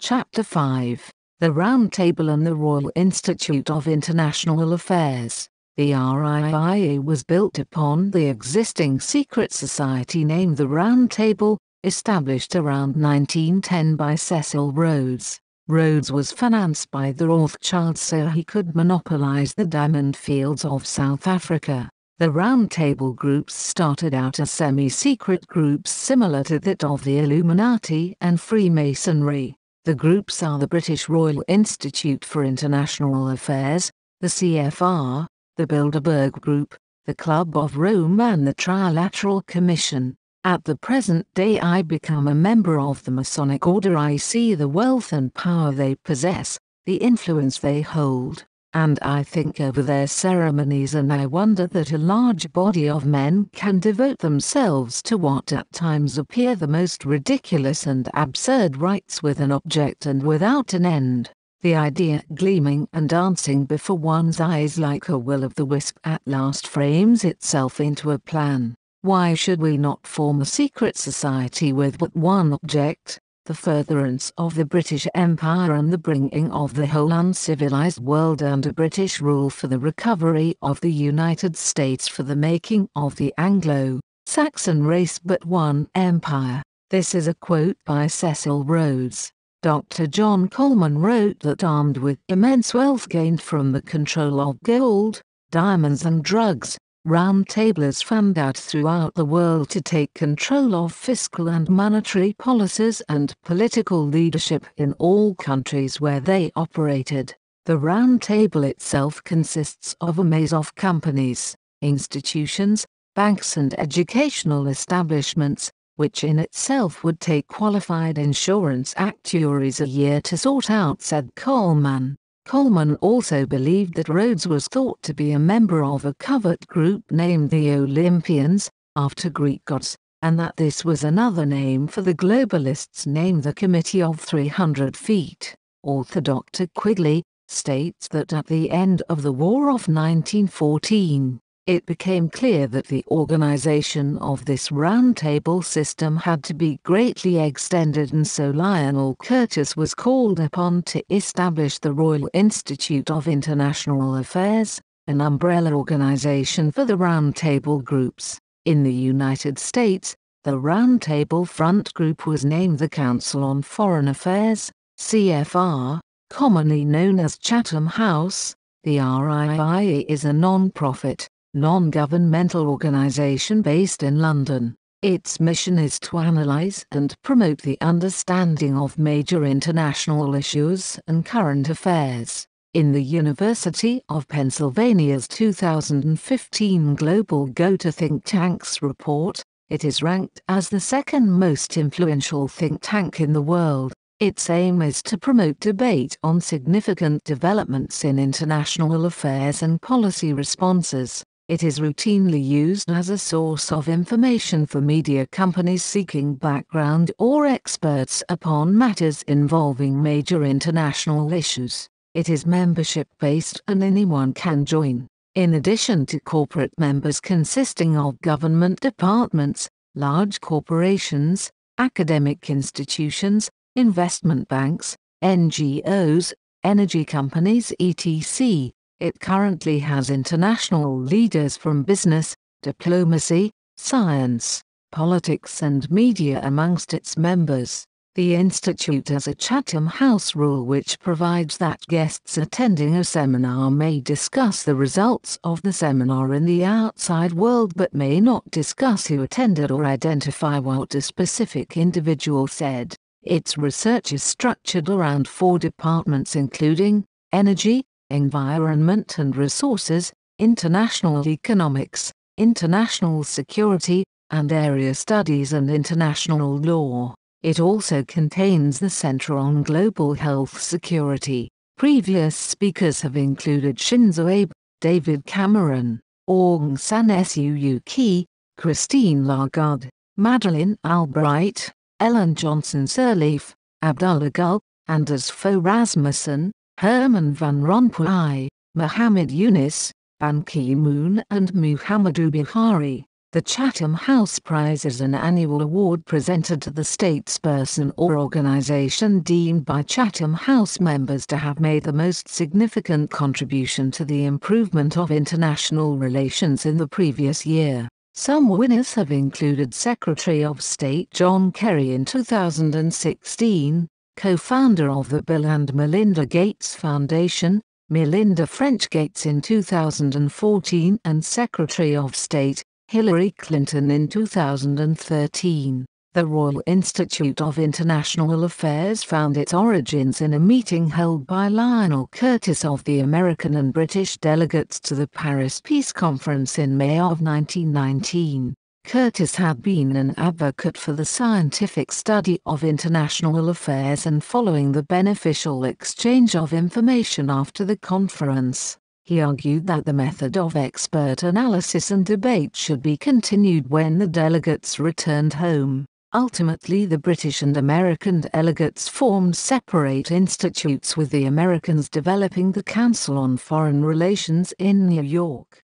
Chapter 5 The Round Table and the Royal Institute of International Affairs. The RIIA was built upon the existing secret society named the Round Table, established around 1910 by Cecil Rhodes. Rhodes was financed by the Rothschilds so he could monopolize the diamond fields of South Africa. The Round Table groups started out as semi-secret groups similar to that of the Illuminati and Freemasonry. The groups are the British Royal Institute for International Affairs, the CFR, the Bilderberg Group, the Club of Rome and the Trilateral Commission. At the present day I become a member of the Masonic Order I see the wealth and power they possess, the influence they hold, and I think over their ceremonies and I wonder that a large body of men can devote themselves to what at times appear the most ridiculous and absurd rites with an object and without an end. The idea gleaming and dancing before one's eyes like a will of the wisp at last frames itself into a plan. Why should we not form a secret society with but one object, the furtherance of the British Empire and the bringing of the whole uncivilized world under British rule for the recovery of the United States for the making of the Anglo-Saxon race but one empire. This is a quote by Cecil Rhodes. Dr. John Coleman wrote that armed with immense wealth gained from the control of gold, diamonds and drugs, roundtablers fanned out throughout the world to take control of fiscal and monetary policies and political leadership in all countries where they operated. The Round Table itself consists of a maze of companies, institutions, banks and educational establishments, which in itself would take qualified insurance actuaries a year to sort out said Coleman. Coleman also believed that Rhodes was thought to be a member of a covert group named the Olympians, after Greek gods, and that this was another name for the globalists named the Committee of 300 Feet. Author Dr. Quigley states that at the end of the War of 1914, it became clear that the organization of this roundtable system had to be greatly extended and so Lionel Curtis was called upon to establish the Royal Institute of International Affairs, an umbrella organization for the roundtable groups. In the United States, the Roundtable Front Group was named the Council on Foreign Affairs, CFR, commonly known as Chatham House. The RIIA is a non-profit, non-governmental organization based in London. Its mission is to analyze and promote the understanding of major international issues and current affairs. In the University of Pennsylvania's 2015 Global Go-To Think Tanks report, it is ranked as the second most influential think tank in the world. Its aim is to promote debate on significant developments in international affairs and policy responses. It is routinely used as a source of information for media companies seeking background or experts upon matters involving major international issues. It is membership based and anyone can join. In addition to corporate members consisting of government departments, large corporations, academic institutions, investment banks, NGOs, energy companies etc. It currently has international leaders from business, diplomacy, science, politics and media amongst its members. The Institute has a Chatham House rule which provides that guests attending a seminar may discuss the results of the seminar in the outside world but may not discuss who attended or identify what a specific individual said. Its research is structured around four departments including energy, environment and resources, international economics, international security, and area studies and international law. It also contains the Center on Global Health Security. Previous speakers have included Shinzo Abe, David Cameron, Aung San Suu Kyi, Christine Lagarde, Madeleine Albright, Ellen Johnson Sirleaf, Abdullah Gul, Anders Fogh Rasmussen, Herman van Rompuy, Muhammad Yunus, Ban Ki-moon and Muhammadu Buhari. The Chatham House Prize is an annual award presented to the statesperson or organization deemed by Chatham House members to have made the most significant contribution to the improvement of international relations in the previous year. Some winners have included Secretary of State John Kerry in 2016, co-founder of the Bill and Melinda Gates Foundation, Melinda French Gates in 2014 and Secretary of State Hillary Clinton in 2013. The Royal Institute of International Affairs found its origins in a meeting held by Lionel Curtis of the American and British delegates to the Paris Peace Conference in May of 1919. Curtis had been an advocate for the scientific study of international affairs and following the beneficial exchange of information after the conference. He argued that the method of expert analysis and debate should be continued when the delegates returned home. Ultimately the British and American delegates formed separate institutes with the Americans developing the Council on Foreign Relations in New York.